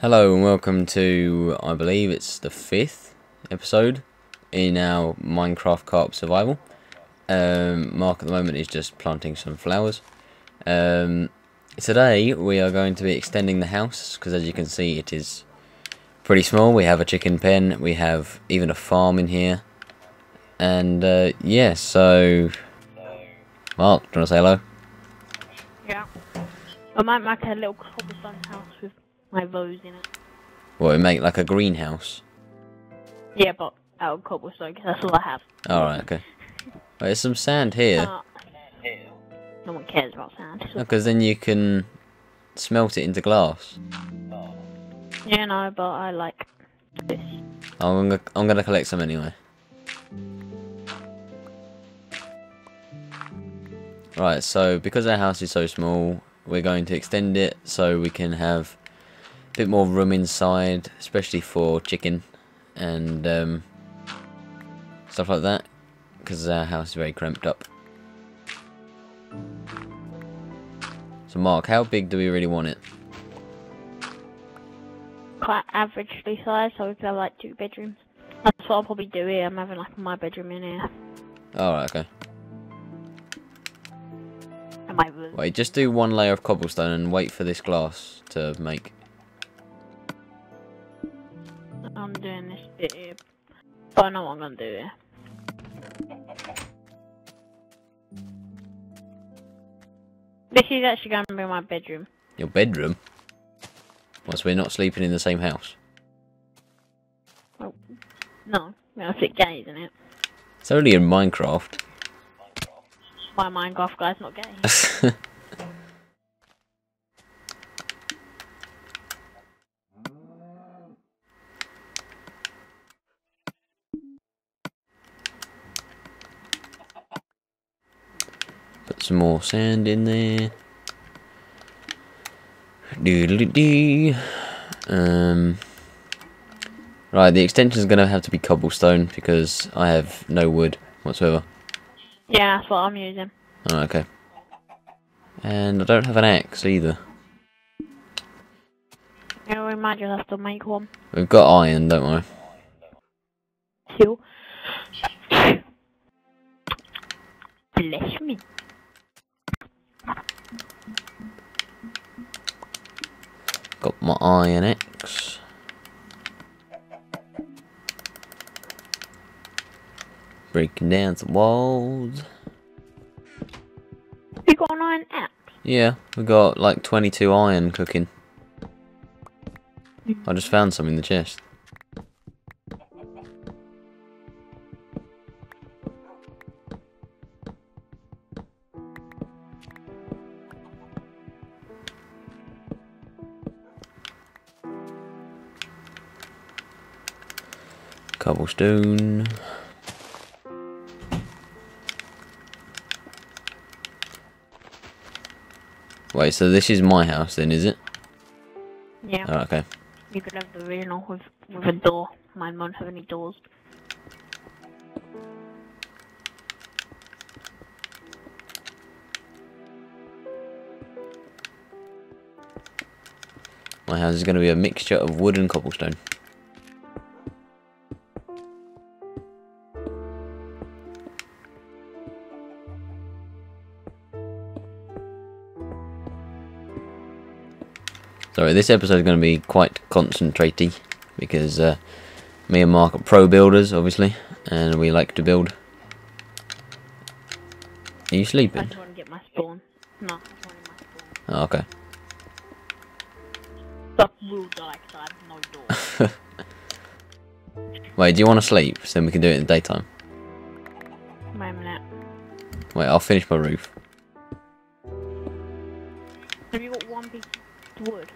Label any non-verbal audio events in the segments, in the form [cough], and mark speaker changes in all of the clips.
Speaker 1: Hello and welcome to, I believe it's the fifth episode in our Minecraft Co-op Survival. Um, Mark at the moment is just planting some flowers. Um, today we are going to be extending the house because as you can see it is pretty small. We have a chicken pen, we have even a farm in here. And uh, yeah, so... Mark, do you want to say hello?
Speaker 2: Yeah. I might make a little cobblestone house my rose in it.
Speaker 1: What, we make like a greenhouse?
Speaker 2: Yeah, but out of cobblestone, 'cause that's all I have.
Speaker 1: Alright, okay. Well, there's some sand here.
Speaker 2: Uh, no one cares about sand.
Speaker 1: Because then you can smelt it into glass.
Speaker 2: Yeah, no, but I like this.
Speaker 1: I'm gonna, I'm gonna collect some anyway. Right, so because our house is so small, we're going to extend it so we can have bit more room inside, especially for chicken and um, stuff like that, because our house is very cramped up. So Mark, how big do we really want it?
Speaker 2: Quite averagely sized, so we could have like two bedrooms. That's what I'll probably do here. I'm having like my bedroom in here.
Speaker 1: Alright, okay.
Speaker 2: My room.
Speaker 1: Wait, just do one layer of cobblestone and wait for this glass to make.
Speaker 2: I'm doing this bit here. But I know what I'm gonna do here. This is actually gonna be my bedroom.
Speaker 1: Your bedroom? Whilst we're not sleeping in the same house.
Speaker 2: Oh, No, we have gay, isn't it.
Speaker 1: It's only in Minecraft.
Speaker 2: My Minecraft guy's not gay. [laughs]
Speaker 1: some more sand in there. Doodly dee. Um. Right, the extension is going to have to be cobblestone because I have no wood whatsoever.
Speaker 2: Yeah, that's what I'm using.
Speaker 1: Oh, okay. And I don't have an axe either.
Speaker 2: Yeah, we might just have to make one.
Speaker 1: We've got iron, don't we?
Speaker 2: Two. Bless me.
Speaker 1: Got my iron axe. Breaking down some walls.
Speaker 2: You got an iron axe?
Speaker 1: Yeah, we got like 22 iron cooking. I just found some in the chest. Cobblestone. Wait, so this is my house then, is it?
Speaker 2: Yeah.
Speaker 1: Oh, okay.
Speaker 2: You could have the original with with a door. Mine won't have any doors.
Speaker 1: My house is going to be a mixture of wood and cobblestone. Sorry, this episode is going to be quite concentraty because uh, me and Mark are pro builders, obviously, and we like to build. Are you sleeping?
Speaker 2: I just want to get my spawn. No, I just wanted my spawn.
Speaker 1: Oh, okay.
Speaker 2: Stuff will die because I have no door. [laughs]
Speaker 1: Wait, do you want to sleep so then we can do it in the daytime?
Speaker 2: Wait a minute.
Speaker 1: Wait, I'll finish my roof.
Speaker 2: Have you got one piece of wood?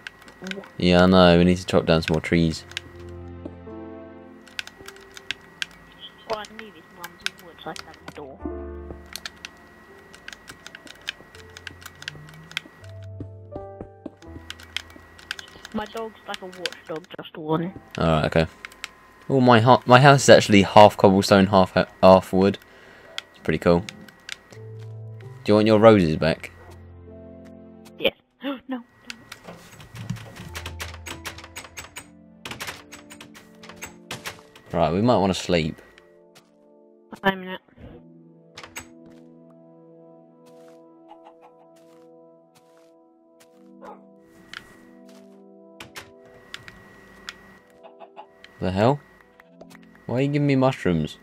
Speaker 1: Yeah, I know. We need to chop down some more trees.
Speaker 2: All I need is one wood so I can have a door. My dog's like a watchdog, just one.
Speaker 1: Alright, okay. Oh, my ha my house is actually half cobblestone, half ha half wood. It's pretty cool. Do you want your roses back?
Speaker 2: Yes. [gasps] Oh no.
Speaker 1: Right, we might want to sleep.
Speaker 2: Wait a minute.
Speaker 1: The hell? Why are you giving me mushrooms?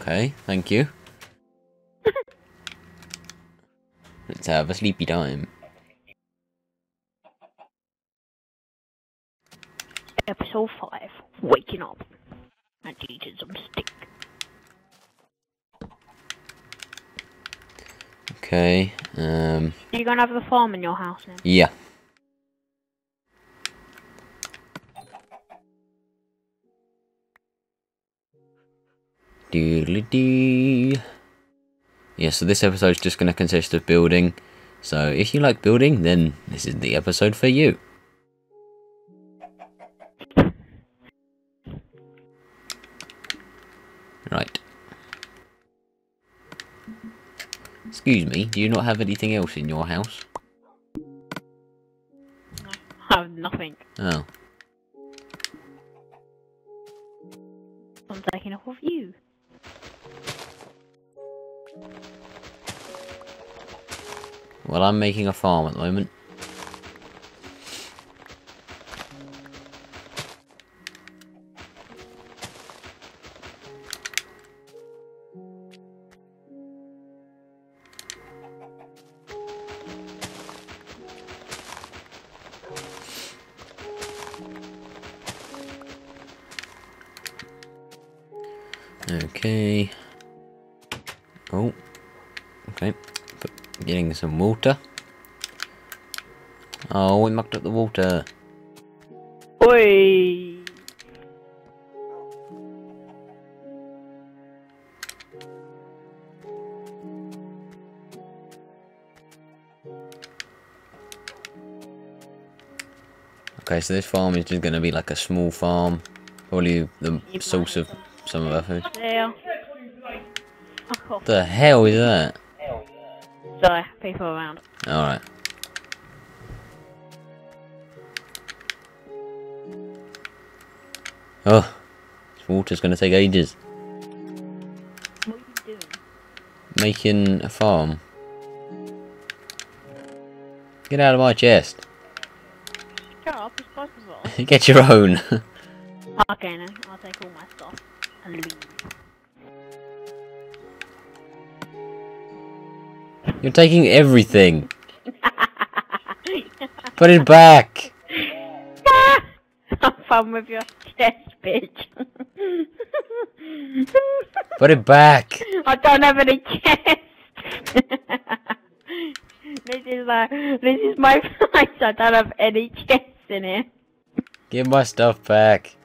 Speaker 1: Okay, thank you. [laughs] Let's have a sleepy time.
Speaker 2: Episode 5. Waking up. And eating some steak.
Speaker 1: Okay, um,
Speaker 2: Are you gonna have the farm in your house now?
Speaker 1: yeah. Doodly-doo. Yeah, so this episode is just going to consist of building. So if you like building, then this is the episode for you. Right. Excuse me, do you not have anything else in your house?
Speaker 2: I have nothing.
Speaker 1: Oh.
Speaker 2: I'm taking off of you.
Speaker 1: Well, I'm making a farm at the moment. Okay. Oh. Okay. Put, getting some water. Oh, we mucked up the water.
Speaker 2: Oi!
Speaker 1: Okay, so this farm is just gonna be like a small farm. Probably the source of some of our food.
Speaker 2: There. Fuck. Oh.
Speaker 1: The hell is that?
Speaker 2: Sorry, people around.
Speaker 1: Alright. Oh, this water's gonna take ages.
Speaker 2: What are you doing?
Speaker 1: Making a farm. Get out of my chest.
Speaker 2: Shut up, it's possible. [laughs]
Speaker 1: Get your own. [laughs]
Speaker 2: okay then, I'll take all my stuff. [laughs]
Speaker 1: You're taking everything. Put it back. [laughs]
Speaker 2: Have fun with your chest, bitch. [laughs]
Speaker 1: Put it back.
Speaker 2: I don't have any chest. this is my this is my place. I don't have any chest in here.
Speaker 1: Give my stuff back.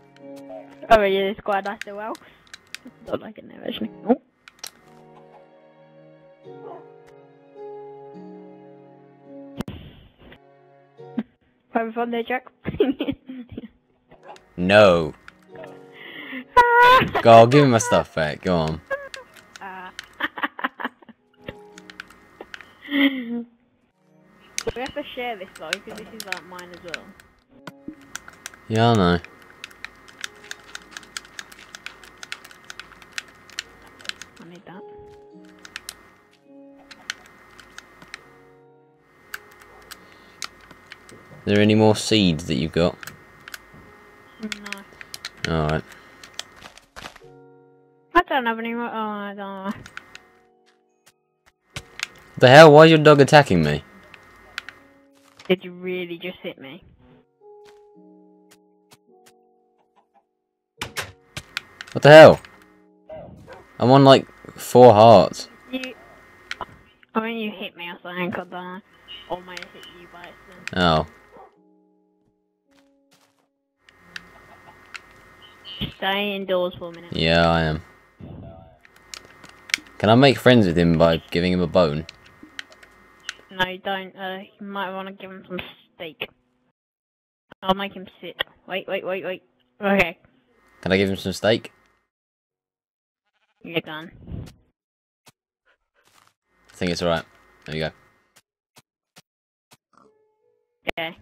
Speaker 2: Oh yeah, it's quite nice as well. Don't like it now actually. Oh. Having fun there, Jack.
Speaker 1: No. [laughs] Go, give me my stuff back. Go on.
Speaker 2: Ah. [laughs] we have to share this though, because this is like mine as well.
Speaker 1: Yeah, I know. There any more seeds that you've got?
Speaker 2: No.
Speaker 1: Alright.
Speaker 2: I don't have any more. Oh, I don't know.
Speaker 1: The hell? Why is your dog attacking me?
Speaker 2: Did you really just hit me?
Speaker 1: What the hell? I'm on like four hearts.
Speaker 2: You. I mean, you hit me or something, I don't know. Or may have hit you by accident.
Speaker 1: Oh.
Speaker 2: Stay indoors for a minute.
Speaker 1: Yeah, I am. Can I make friends with him by giving him a bone?
Speaker 2: No, you don't. Uh, you might want to give him some steak. I'll make him sit. Wait, wait, wait, wait. Okay,
Speaker 1: Can I give him some steak?
Speaker 2: you're done.
Speaker 1: I think it's alright. There you go.
Speaker 2: Okay.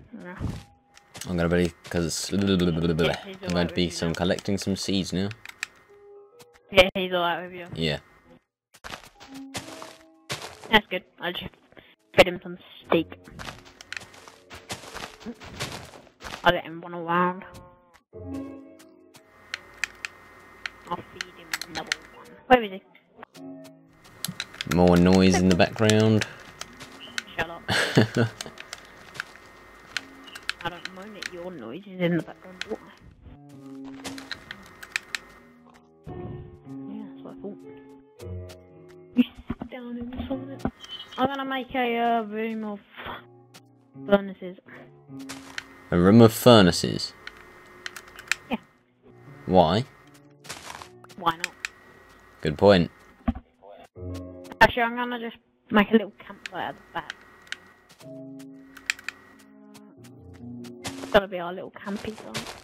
Speaker 1: I'm gonna be because I'm going to be some collecting some seeds now.
Speaker 2: Yeah, he's alright with you.
Speaker 1: Yeah.
Speaker 2: That's good. I'll just fed him some steak. I let him run around. I'll feed him another one. Where is he?
Speaker 1: More noise in the background.
Speaker 2: Shut up. [laughs] I don't mind is in the background? Yeah, that's what I thought. You sit down and solve it. I'm gonna make a uh, room of furnaces.
Speaker 1: A room of furnaces.
Speaker 2: Yeah.
Speaker 1: Why?
Speaker 2: Why not?
Speaker 1: Good point.
Speaker 2: Actually, I'm gonna just make a little campfire at the back. Gonna be our little campy site.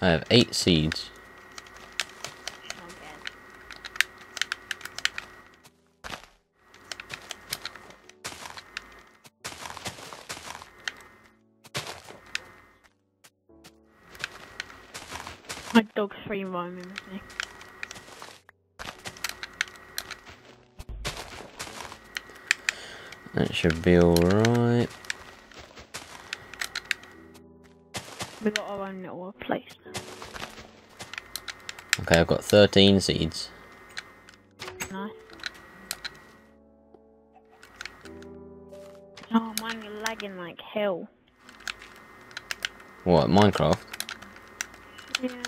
Speaker 1: I have eight seeds.
Speaker 2: My dog's free roaming with me.
Speaker 1: That should be alright.
Speaker 2: We got our own little place now.
Speaker 1: Okay, I've got 13 seeds.
Speaker 2: Nice. Oh, mine are lagging like hell.
Speaker 1: What, Minecraft?
Speaker 2: Yeah,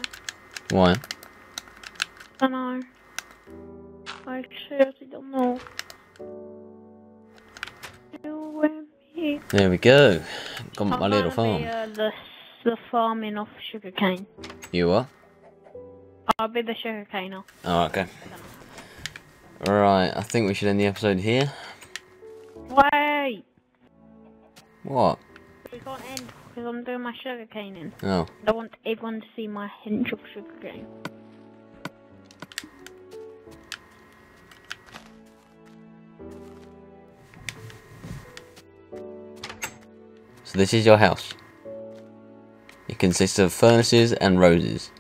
Speaker 1: Why?
Speaker 2: I don't know. I seriously don't know. You with me?
Speaker 1: There we go. Got my
Speaker 2: I'm
Speaker 1: little
Speaker 2: gonna
Speaker 1: farm.
Speaker 2: Be, uh, the the farming off sugarcane.
Speaker 1: You are?
Speaker 2: I'll be the sugarcaner.
Speaker 1: Oh, okay. Right, I think we should end the episode here.
Speaker 2: Wait,
Speaker 1: What?
Speaker 2: we can't end because I'm doing my sugarcaning.
Speaker 1: Oh,
Speaker 2: I want everyone to see my hinge of sugarcane.
Speaker 1: So this is your house. It consists of furnaces and roses.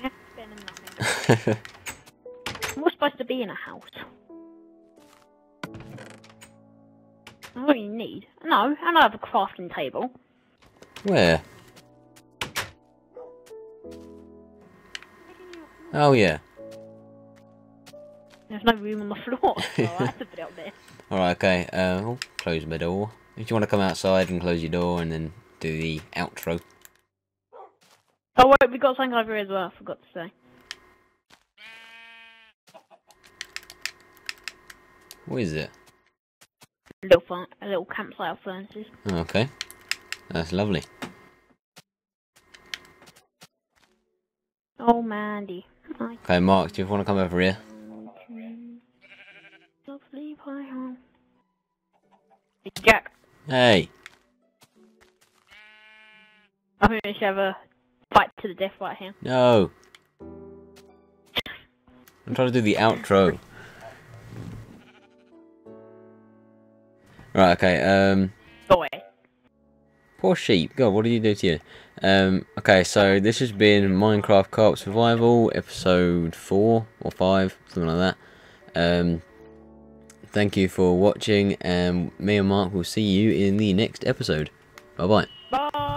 Speaker 2: Yeah, better than nothing. [laughs] We're supposed to be in a house. That's What do you need? No, and I have a crafting table.
Speaker 1: Where? Oh yeah.
Speaker 2: There's no room on the floor, so I have to put it up there. [laughs]
Speaker 1: Alright, okay. Uh, I'll close my door. If you want to come outside and close your door and then do the outro.
Speaker 2: Oh wait, we got something over here as well. I forgot to say.
Speaker 1: What is it?
Speaker 2: A little fun, a little campsite of furnaces.
Speaker 1: Oh, okay. That's lovely.
Speaker 2: Oh Mandy, I
Speaker 1: Okay, Mark, do you want to come over here? Hey!
Speaker 2: I think we should have a fight to the death right here.
Speaker 1: No! I'm trying to do the outro. Right, okay, um...
Speaker 2: Boy.
Speaker 1: Poor sheep. God, what did you do to you? Um, okay, so this has been Minecraft Co-op Survival, episode 4 or 5, something like that. Um, thank you for watching, and me and Mark will see you in the next episode. Bye-bye.
Speaker 2: Bye.